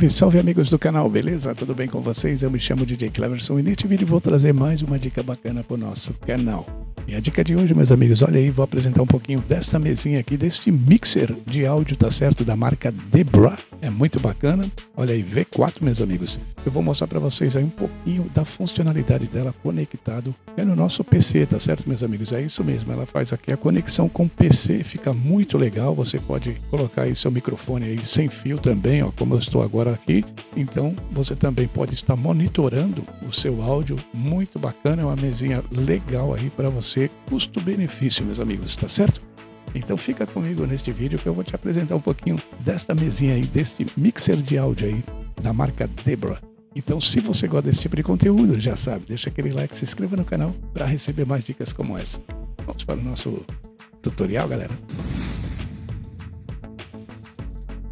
Salve, salve amigos do canal, beleza? Tudo bem com vocês? Eu me chamo DJ Cleverson e neste vídeo vou trazer mais uma dica bacana para o nosso canal. E a dica de hoje, meus amigos, olha aí, vou apresentar um pouquinho desta mesinha aqui, deste mixer de áudio, tá certo? Da marca Debra. É muito bacana. Olha aí, V4, meus amigos. Eu vou mostrar para vocês aí um pouquinho da funcionalidade dela conectado é no nosso PC, tá certo, meus amigos? É isso mesmo, ela faz aqui a conexão com o PC, fica muito legal. Você pode colocar aí seu microfone aí sem fio também, ó, como eu estou agora aqui. Então, você também pode estar monitorando o seu áudio, muito bacana, é uma mesinha legal aí para você, custo-benefício, meus amigos, tá certo? Então fica comigo neste vídeo que eu vou te apresentar um pouquinho desta mesinha aí, deste mixer de áudio aí da marca Debra. Então, se você gosta desse tipo de conteúdo, já sabe, deixa aquele like, se inscreva no canal para receber mais dicas como essa. Vamos para o nosso tutorial, galera.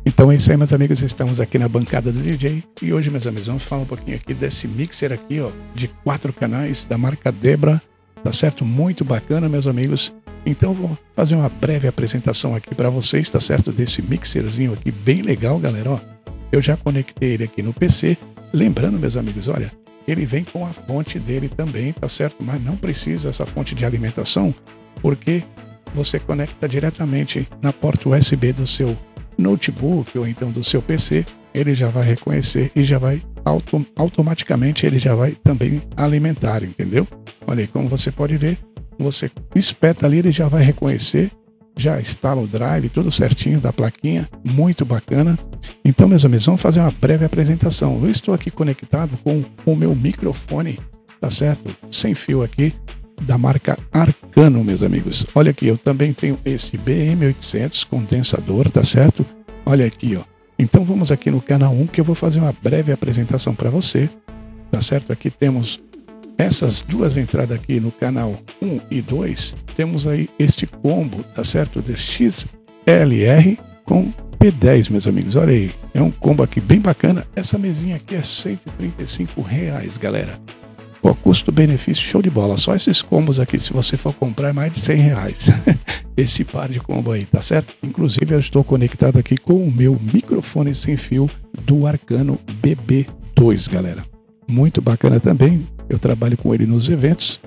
Então é isso aí, meus amigos. Estamos aqui na bancada do DJ e hoje, meus amigos, vamos falar um pouquinho aqui desse mixer aqui, ó, de quatro canais da marca Debra. Tá certo? Muito bacana, meus amigos. Então vou fazer uma breve apresentação aqui para vocês, tá certo? Desse mixerzinho aqui bem legal, galera. Ó, eu já conectei ele aqui no PC. Lembrando, meus amigos, olha, ele vem com a fonte dele também, tá certo? Mas não precisa essa fonte de alimentação, porque você conecta diretamente na porta USB do seu notebook ou então do seu PC, ele já vai reconhecer e já vai auto automaticamente ele já vai também alimentar, entendeu? Olha aí, como você pode ver, você espeta ali, ele já vai reconhecer, já instala o drive, tudo certinho da plaquinha, muito bacana. Então, meus amigos, vamos fazer uma breve apresentação. Eu estou aqui conectado com o meu microfone, tá certo? Sem fio aqui, da marca Arcano, meus amigos. Olha aqui, eu também tenho esse BM800 condensador, tá certo? Olha aqui, ó. Então vamos aqui no canal 1 que eu vou fazer uma breve apresentação para você, tá certo? Aqui temos essas duas entradas aqui no canal 1 e 2, temos aí este combo, tá certo? De XLR com P10, meus amigos. Olha aí, é um combo aqui bem bacana. Essa mesinha aqui é 135 reais, galera. Pô, custo-benefício show de bola. Só esses combos aqui, se você for comprar, é mais de 100 reais. Esse par de combo aí, tá certo? Inclusive, eu estou conectado aqui com o meu microfone sem fio do Arcano BB2, galera. Muito bacana também. Eu trabalho com ele nos eventos.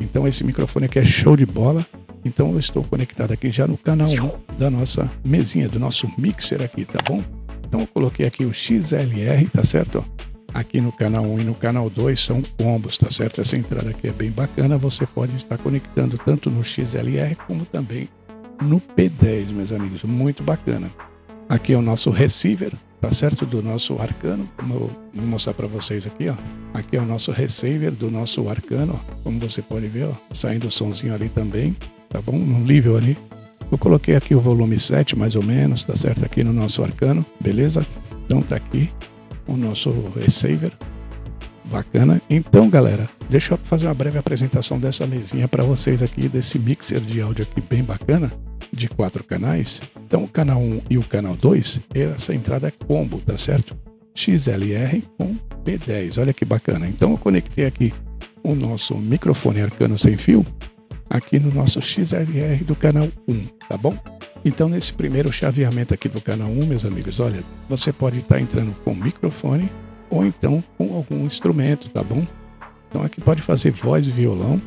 Então esse microfone aqui é show de bola. Então eu estou conectado aqui já no canal 1 da nossa mesinha, do nosso mixer aqui, tá bom? Então eu coloquei aqui o XLR, tá certo? Aqui no canal 1 e no canal 2 são combos, tá certo? Essa entrada aqui é bem bacana, você pode estar conectando tanto no XLR como também no P10, meus amigos, muito bacana. Aqui é o nosso receiver, tá certo? Do nosso Arcano, vou mostrar para vocês aqui, ó. Aqui é o nosso receiver do nosso Arcano, ó. como você pode ver, ó, saindo o somzinho ali também, tá bom? No nível ali. Eu coloquei aqui o volume 7, mais ou menos, tá certo? Aqui no nosso Arcano, beleza? Então tá aqui o nosso receiver. Bacana. Então, galera, deixa eu fazer uma breve apresentação dessa mesinha para vocês aqui, desse mixer de áudio aqui bem bacana de quatro canais. Então, o canal 1 e o canal 2, essa entrada é combo, tá certo? XLR com P10. Olha que bacana. Então, eu conectei aqui o nosso microfone arcano sem fio aqui no nosso XLR do canal 1, tá bom? Então, nesse primeiro chaveamento aqui do canal 1, meus amigos, olha, você pode estar entrando com microfone ou então com algum instrumento, tá bom? Então, aqui pode fazer voz e violão.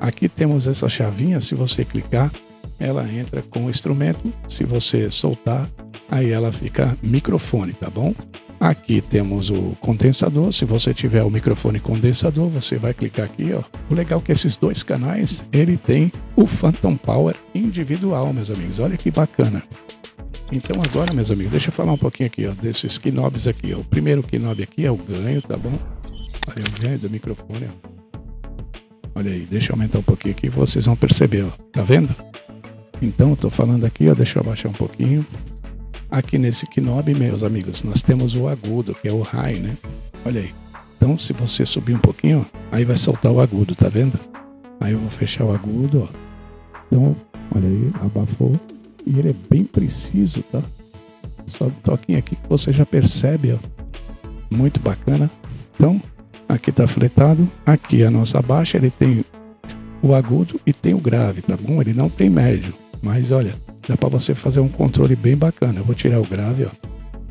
Aqui temos essa chavinha, se você clicar, ela entra com o instrumento. Se você soltar, aí ela fica microfone, tá bom? Aqui temos o condensador. Se você tiver o microfone condensador, você vai clicar aqui, ó. O legal é que esses dois canais, ele tem o Phantom Power individual, meus amigos. Olha que bacana. Então agora, meus amigos, deixa eu falar um pouquinho aqui, ó, desses knobs aqui, ó. O primeiro knob aqui é o ganho, tá bom? Olha o ganho do microfone, ó. Olha aí, deixa eu aumentar um pouquinho aqui, vocês vão perceber, ó. Tá vendo? Então, estou falando aqui, ó, deixa eu abaixar um pouquinho. Aqui nesse knob, meus amigos, nós temos o agudo, que é o high, né? Olha aí. Então, se você subir um pouquinho, ó, aí vai soltar o agudo, tá vendo? Aí eu vou fechar o agudo, ó. Então, olha aí, abafou. E ele é bem preciso, tá? Só um toquinho aqui que você já percebe, ó. Muito bacana. Então, aqui tá fletado. Aqui a nossa baixa, ele tem o agudo e tem o grave, tá bom? Ele não tem médio. Mas olha, dá para você fazer um controle bem bacana. Eu vou tirar o grave, ó.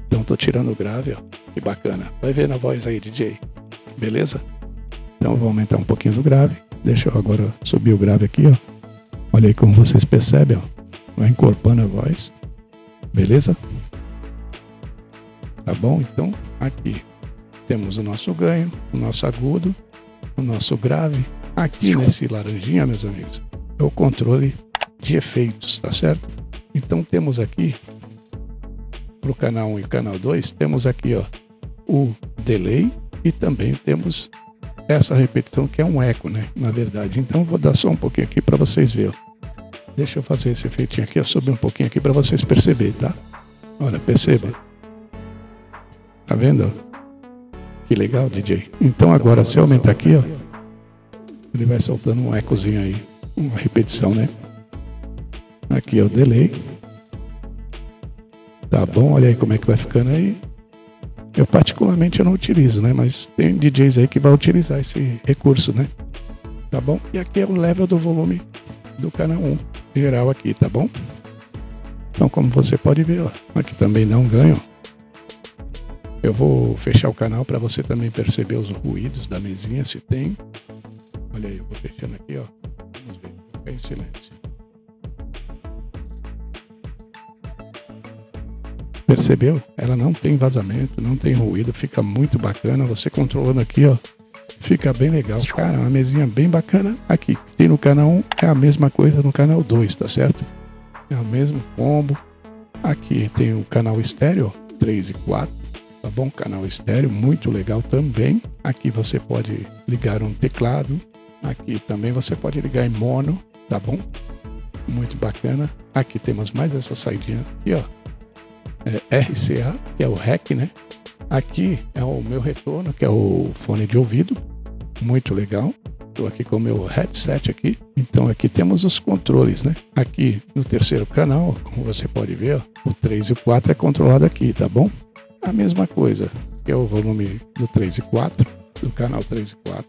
Então tô tirando o grave, ó. Que bacana. Vai ver na voz aí, DJ. Beleza? Então eu vou aumentar um pouquinho do grave. Deixa eu agora subir o grave aqui, ó. Olha aí como vocês percebem, ó. Vai encorpando a voz. Beleza? Tá bom? Então, aqui temos o nosso ganho, o nosso agudo, o nosso grave. Aqui nesse laranjinha, meus amigos, é o controle de efeitos, tá certo? Então temos aqui para o canal 1 e canal 2, temos aqui ó, o delay e também temos essa repetição que é um eco, né? Na verdade. Então vou dar só um pouquinho aqui para vocês verem. Deixa eu fazer esse efeitinho aqui, eu subir um pouquinho aqui para vocês perceberem, tá? Olha, perceba. Tá vendo? Que legal, DJ. Então agora se eu aumentar aqui, ó, ele vai soltando um ecozinho aí, uma repetição, né? Aqui é o delay. Tá bom, olha aí como é que vai ficando aí. Eu particularmente eu não utilizo, né? Mas tem DJs aí que vai utilizar esse recurso, né? Tá bom? E aqui é o level do volume do canal 1 geral aqui, tá bom? Então como você pode ver, ó, aqui também dá um ganho. Eu vou fechar o canal para você também perceber os ruídos da mesinha, se tem. Olha aí, eu vou fechando aqui, ó. Vamos ver, vou ficar em silêncio. Percebeu? Ela não tem vazamento, não tem ruído, fica muito bacana. Você controlando aqui, ó, fica bem legal. Cara, uma mesinha bem bacana. Aqui, tem no canal 1, é a mesma coisa no canal 2, tá certo? É o mesmo combo. Aqui tem o canal estéreo, 3 e 4, tá bom? Canal estéreo, muito legal também. Aqui você pode ligar um teclado. Aqui também você pode ligar em mono, tá bom? Muito bacana. Aqui temos mais essa saidinha aqui, ó é, RCA, que é o REC, né? Aqui é o meu retorno, que é o fone de ouvido, muito legal. Estou aqui com o meu headset aqui. Então aqui temos os controles, né? Aqui no terceiro canal, como você pode ver, ó, o 3 e o 4 é controlado aqui, tá bom? A mesma coisa, que é o volume do 3 e 4, do canal 3 e 4.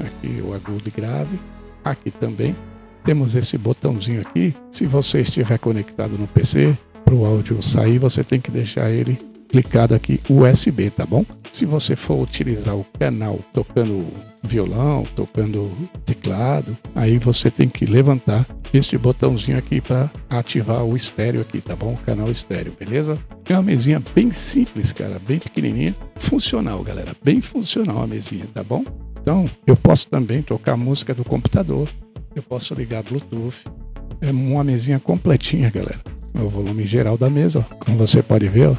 Aqui o agudo e grave. Aqui também temos esse botãozinho aqui. Se você estiver conectado no PC, para o áudio sair, você tem que deixar ele clicado aqui USB, tá bom? Se você for utilizar o canal tocando violão, tocando teclado, aí você tem que levantar este botãozinho aqui para ativar o estéreo aqui, tá bom? O canal estéreo, beleza? É uma mesinha bem simples, cara, bem pequenininha, funcional, galera, bem funcional a mesinha, tá bom? Então, eu posso também tocar música do computador, eu posso ligar Bluetooth, é uma mesinha completinha, galera o volume geral da mesa, ó. como você pode ver, ó.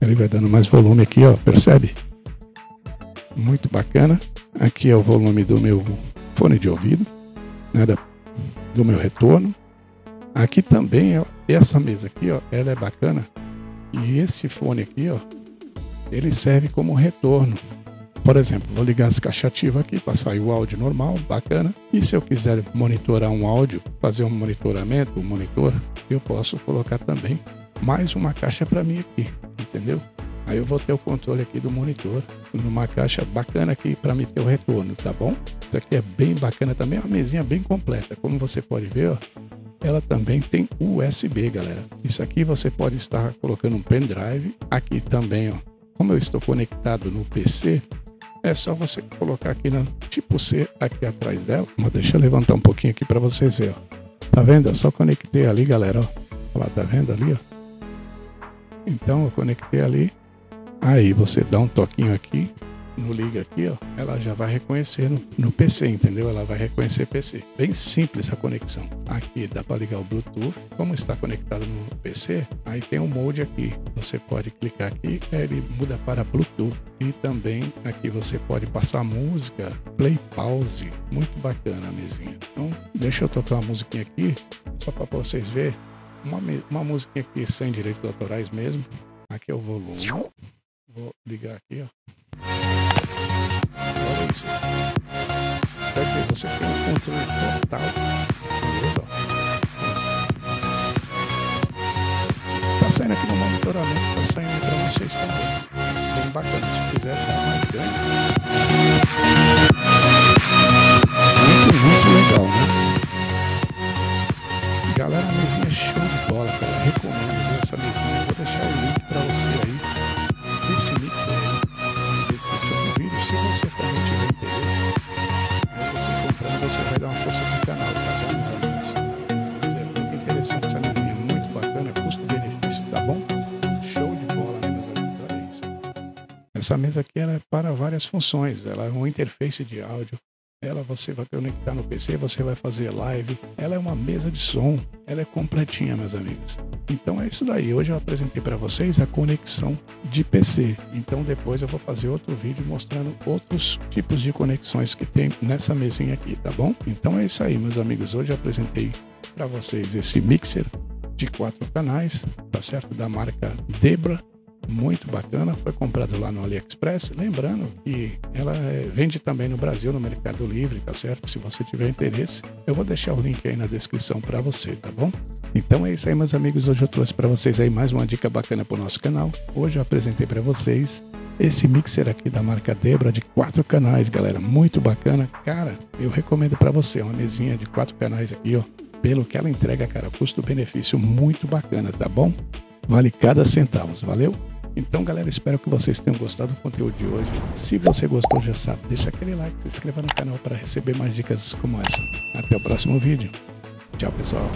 ele vai dando mais volume aqui, ó, percebe? Muito bacana. Aqui é o volume do meu fone de ouvido, né, do meu retorno. Aqui também, ó, essa mesa aqui, ó, ela é bacana. E esse fone aqui, ó, ele serve como retorno. Por exemplo, vou ligar as caixas ativas aqui para sair o áudio normal, bacana. E se eu quiser monitorar um áudio, fazer um monitoramento, um monitor, eu posso colocar também mais uma caixa para mim aqui, entendeu? Aí eu vou ter o controle aqui do monitor, numa caixa bacana aqui para me ter o retorno, tá bom? Isso aqui é bem bacana também, é uma mesinha bem completa. Como você pode ver, ó, ela também tem USB, galera. Isso aqui você pode estar colocando um pendrive. Aqui também, ó. Como eu estou conectado no PC, é só você colocar aqui no tipo C aqui atrás dela. Mas deixa eu levantar um pouquinho aqui para vocês verem. Tá vendo? Eu só conectei ali, galera. Ó. Lá, tá vendo ali? Ó. Então eu conectei ali. Aí você dá um toquinho aqui no liga aqui, ó, ela já vai reconhecer no, no, PC, entendeu? Ela vai reconhecer PC. Bem simples a conexão. Aqui dá para ligar o Bluetooth. Como está conectado no PC, aí tem um mode aqui. Você pode clicar aqui, ele muda para Bluetooth. E também aqui você pode passar música, play pause. Muito bacana a mesinha. Então, deixa eu tocar uma musiquinha aqui, só para vocês verem. Uma, uma musiquinha aqui sem direitos autorais mesmo. Aqui é o volume. Vou ligar aqui, ó. Olha isso. Quer dizer, você tem um controle total. Beleza? Tá saindo aqui no monitoramento, tá saindo para vocês também. Bem bacana. Se quiser dar mais ganho. Muito, muito legal, né? Galera, a mesinha é show de bola, cara. Recomendo essa mesinha. Vou deixar o link para vocês essa mesa aqui é para várias funções. Ela é uma interface de áudio, ela você vai conectar no PC, você vai fazer live. Ela é uma mesa de som, ela é completinha, meus amigos. Então é isso daí. Hoje eu apresentei para vocês a conexão de PC. Então depois eu vou fazer outro vídeo mostrando outros tipos de conexões que tem nessa mesinha aqui, tá bom? Então é isso aí, meus amigos. Hoje eu apresentei para vocês esse mixer de quatro canais, tá certo? Da marca Debra muito bacana, foi comprado lá no AliExpress. Lembrando que ela é, vende também no Brasil, no Mercado Livre, tá certo? Se você tiver interesse, eu vou deixar o link aí na descrição para você, tá bom? Então é isso aí, meus amigos. Hoje eu trouxe para vocês aí mais uma dica bacana para o nosso canal. Hoje eu apresentei para vocês esse mixer aqui da marca Debra de quatro canais, galera. Muito bacana. Cara, eu recomendo para você uma mesinha de quatro canais aqui, ó. Pelo que ela entrega, cara, custo-benefício muito bacana, tá bom? Vale cada centavo, valeu? Então, galera, espero que vocês tenham gostado do conteúdo de hoje. Se você gostou, já sabe, deixa aquele like, se inscreva no canal para receber mais dicas como essa. Até o próximo vídeo. Tchau, pessoal.